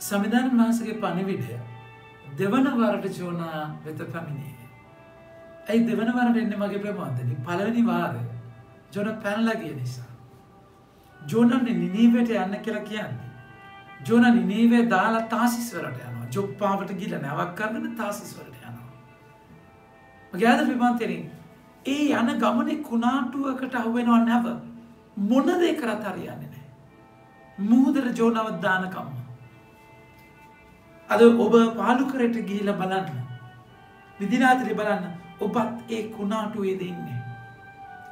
සමිධාන වහන්සගේ පණිවිඩය දෙවන වරට ජෝනා වෙත පැමිණියේ. ඇයි දෙවන වරට එන්න මගේ ප්‍රමාන්තනි පලවනි වාරය ජොන පැනලගිය නිසා. ජෝනන්න නිනීවට යන්න කියලා කියන්නේ. ජෝන නිනීවේ දාලා තාසිස්වරට යනවා ජොප්පාවට ගිල නැවක් කරන්න තාසිස්වරට යනවා. මගේද විමාන්තරින් ඒ යන ගමනෙ කුණාටුවකට අහුවෙනවා නැව මොනදේ කරත් හරියන්නේ නෑ. මුහදර ජෝනවත් දානකම්ම. අද ඔබ පාලුකරට ගිහිල බලන්න. විදිනාතරි බලන්න ඔබත් ඒ කුණාටුවේ දෙන්නේ.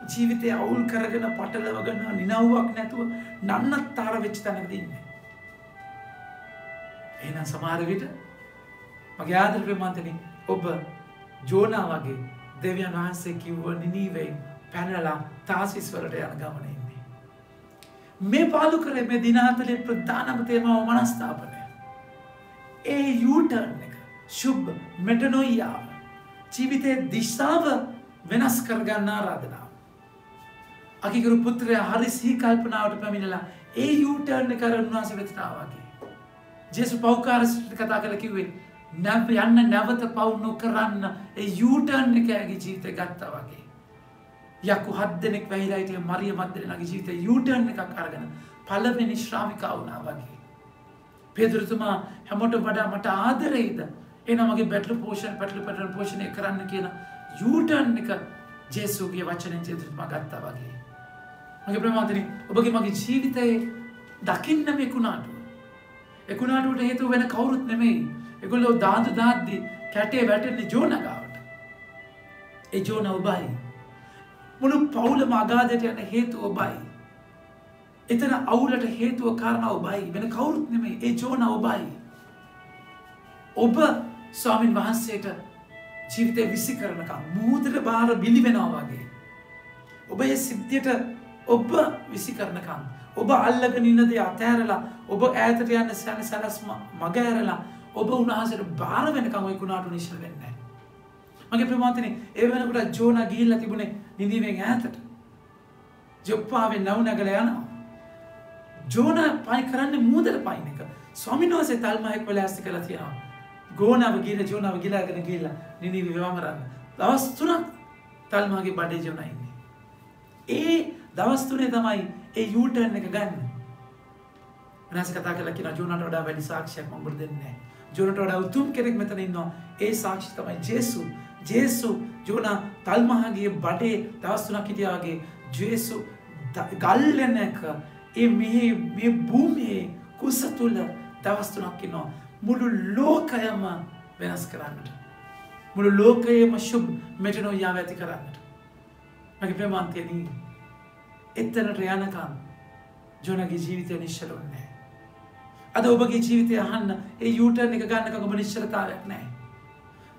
ජීවිතය අවුල් කරගෙන පටලවගන්න නිනව්වක් නැතුව නන්නත් තාර වෙච්ච තැන දෙන්න. එන සමාරවිට මගේ ආදර ප්‍රමාන්තන ඔබ ජෝනා වගේ දෙවියන් වහන්සේ කිව්ව නිනීවෙයි පැනලා තාසිස්වලට යන ගමනන්නේ. මේ පාලු කර මේ දිනාතලේ ප්‍රධානම තේමාව මනස්ථාපනය. ඒ යුටර්න් එක ශුබ් මෙටනොයියාව ජීවිතය දිශ්ාව වෙනස් කරගන්න ආරාධනාව. අකිකරු පුත්‍රය හරි සීකල්පනාවට පැමිණලා ඒ යුටර්න කර උන්වාස වෙතනාවගේ. ජෙසු පෞකාරසිට කතා කළ කිවේ නැප යන්න නැවත පවුන්නු කරන්න ඒ යුටර්න් එක ඇගේ ජීවිතය ගත්තා වගේ. යකු හත් දෙනෙක් වැහිලායිට මරිය මත්දරනගේ ජීවිත යුටර්න් එකක් අරගෙන පලවෙනි ශ්‍රාමිකවුනා වගේ. පෙදුරතුමා හැමොට වඩා මට ආදරෙයිද එනමගේ බැටල පෝෂණ පැටල පැටන පෝෂණය කරන්න කියන යුටර්න් එක ජේසුගේ වචනය චේතුතුමා ගත්තා වගේ. මගේ ප්‍රමාතන ඔබගේ මගේ ජීවිතයේ දකින්න මෙකුණාටුව. එකුණාටුවට හේතු වෙන කවුරුත් නෙමෙයි එකොල්ලෝ දාදු දාද්දි කැටේ වැටෙන්නේ ජෝනගාවට. ඒ ජෝන ඔබයි. මුළු පවුල මගාදයට යන හේතු ඔබයි. එතන අවුලට හේතුව කාරණ ඔබයි වෙන කවුරුත් නෙමේ ඒ ජෝන ඔබයි. ඔබ ස්වාමින් වහන්සේට ජීවිතය විසි කරනකම් මූදට බාර බිලිවෙනවා වගේ. ඔබ ඒ සිද්ධියට ඔබ විසි කරනකම්. ඔබ අල්ලග නින්නදේ අතෑරලා ඔබ ඈතට යන්න සැන සැලස්ම මගඇරලා ඔබ උන්හසට බාර වෙනකම ඉකුණාට නිශ්ල වෙන්න. මගේ ප්‍රමාතන ඒ වෙනකට ජෝන ගිල්ල තිබුණේ නිදීවෙන් ඈතට. ජොප්පාවෙන් නවනගල යනවා. ජෝන පයි කරන්න මූදර පයින එක ස්වමිනෝසේ තල්මයෙක් වල ඇස්ති කළ තියෙනවා. ගෝනාව ගීල ජෝනාව ගිලාගෙන ගිල්ල නිදී විවාමරන්න. දවස් තුනක් තල්මාගේ බඩේ ජොනයින්නේ. ඒ දවස්තුනේ තමයි ඒ යුටර්න් එක ගන්න. රැස් කතා කල කියෙන ජෝනට වඩා වැඩි සාක්ෂයක් මඹර දෙන්නේ. ජොනට වඩා උතුම් කෙනෙක් මෙතන ඉන්නවා ඒ සාක්ෂි තමයි ජේසු ජේසු ජෝන තල්මහගේ බඩේ දවස්තුනක් හිටියාගේ ජේසු ගල්ලන එක ඒ මේ භූමියේ කුස තුළ දවස්තුනක්කිනවා මුළු ලෝකයම වෙනස් කරන්නට. මුළු ලෝකයම ශුබ් මෙටනෝ යාව ඇති කරන්නට. මගේ ප්‍රමාන්තයනී එත්තනට යනකම් ජොනගේ ජීවිතය නිශ්ෂලවන්නේ. අද ඔබගේ ජීවිතය අහන්න ඒ යුටර් එක ගන්නක ඔබ නිශ්චලතාවයක් නෑ.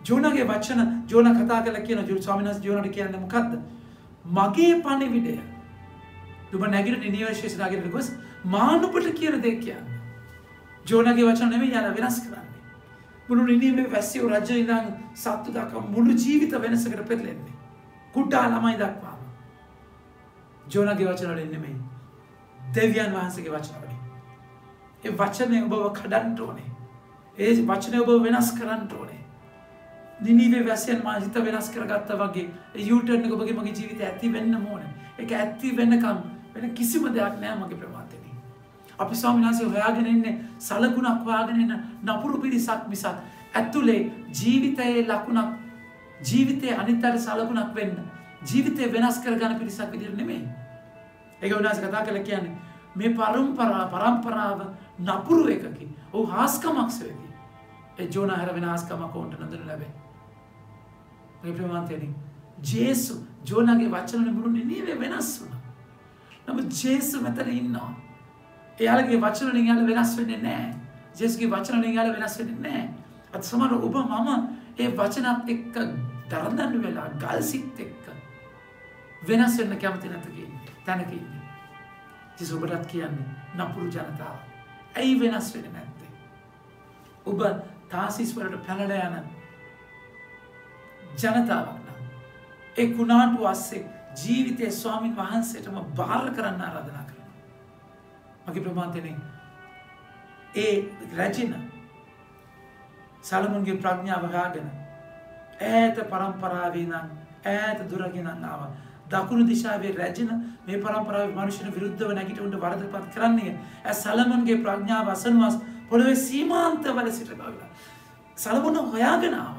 ජෝනගේ වච්චන ජෝන කතා කල කියන ජුරු ස්වාමිනස් ජෝනට කියන්න මොකක්ද. මගේ පණිවිඩය දුබ නැගිට නිවශේෂනාගෙනට ගොස් මානුපට කියන දෙයක් කියන්න. ජෝනගේ වචන නෙමේ යන වෙනස් කරන්නේ. මුළු නිනීමේ වැස්සයෝ රජ ඉඳං සත්තු දක මුළු ජීවිත වෙනසකට පෙරලෙන්නේ. කුට්ටා ළමයි දක්වාම. ජෝනගේ වචනට එන්නෙමයි. දෙවියන් වහන්සගේ වචනවලින්. ඒ වචනය ඔබව කඩන්ට ඕනේ. ඒ වචනය ඔබ වෙනස් කරන්න ඕනේ. නිනීවේ වැසයන් මා හිත වෙනස් කරගත්ත වගේ යුටර්න ඔබගේ මගේ ජීවිත ඇති වෙන්න මෝන එක ඇත්ති වෙන්නකම් වෙන කිසිම දෙයක් නෑ මගේ ප්‍රමාතන. අපි ස්වාමිනාසේ හොයාගෙනන්නේ සලකුණක් වාගෙනන්න නපුරු පිරිසක් මිසක් ඇත්තුලේ ජීවිතයේ ලකුණක් ජීවිතය අනිත්තර සලකුණක් වෙන්න ජීවිතය වෙනස් කර ගන පිරිසක් විදිර නෙමේ ඒක වනාස කතා කළ කියන්නේ මේ පරම්පරා පරම්පරාව නපුරු එකකි. ඔහු හාස්කමක්සයකි එ ජෝන හැර වෙනස්කමක් ඔවුන්ට නොදන ලැබේ. ප්‍රමාන්තයනින් ජේසු ජෝනගේ වචනන මුරුණ නීවේ වෙනස් වුණ නම ජේසු මෙතන ඉන්නවා. එයාලගේ වචනලින් යාල වෙනස් වෙන්නේ නෑ ජෙස්ගේ වචනලින් යාල වෙනස් වෙන්නේ නෑ අත් සමට ඔබ මම ඒ වචනත් එක්ක දරදන්න වෙලා ගල්සිත් එක්ක වෙනස් වෙන්න කැමති නැතකින් තැනකන්නේ ජෙස ඔබටත් කියන්නේ නපුරු ජනතාව. ඇයි වෙනස් වෙන නැත්තේ? ඔබ තාසිස්වලට පැනඩ යන ජනතාවක් නම් ඒ කුණාටු අස්සේ ජීවිතය ස්වාමින් වහන්සේටම භාර කරන්න ආරාධනා කර මගේ ප්‍රමාන්තනේ ඒ රැජින සලමුන්ගේ ප්‍රඥාව හොයාගෙන ඈත පරම්පරාවේ නම් ඈත දුරගෙනන් ආව. දකුණු දිශාවේ රැජින මේ පරම්පරාව මනුෂ්‍යන විරුද්ධව නැගිට උන්ට වරදපත් කරන්නේ. ඇ සලමන්ගේ ප්‍රඥාව අසන්වස් පොළොවේ සීමාන්තවල සිට බවිලා. සලමුණ හොයාගෙනාව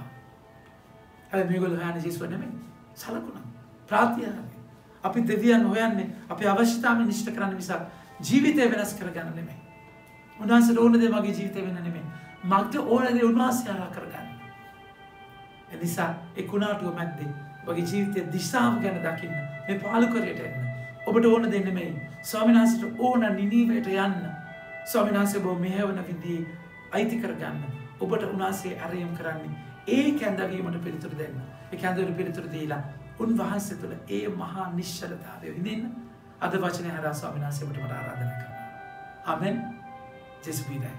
ඇ මේගොල හයන ජිස්ව නෙමේ සලකුණ. ප්‍රාතියගේ අපි දෙවියන් හොයන්නේ අපි අවශ්‍යතාව නිෂ්ට කරන්න නිසා ජීවිතය වෙනස් කරගන්න නෙමේ උන්වහන්සට ඕනදේ මගේ ජීවිතය වෙන නෙමේ මක්ට ඕනදේ උන්වහන්සේ ආරා කරගන්න. එනිසා එකුණාටුව මැද්දේ වගේ ජීවිතය දිශාව ගැන දකින්න මේ පාලුකරයට එන්න. ඔබට ඕන දෙන්න මෙයි ස්වාමිනාසට ඕන නිනීවයට යන්න. ස්වාමිනාසේ බෝ මෙහවන විදී අයිති කරගන්න. ඔබට උනාසේ ඇරයම් කරන්නේ ඒ කැන්දවීමට පිළිතුර දෙන්න. එක ඇඳවල පිළිතුර දීලා උන්වහන්සේ තුළ ඒ මහා නිශ්චලතාවය විඳන්න අද වචනය හරා ස්වාමිනාසයමට මට ආරාධන කරන. අමෙන් ජෙස්බීදයි.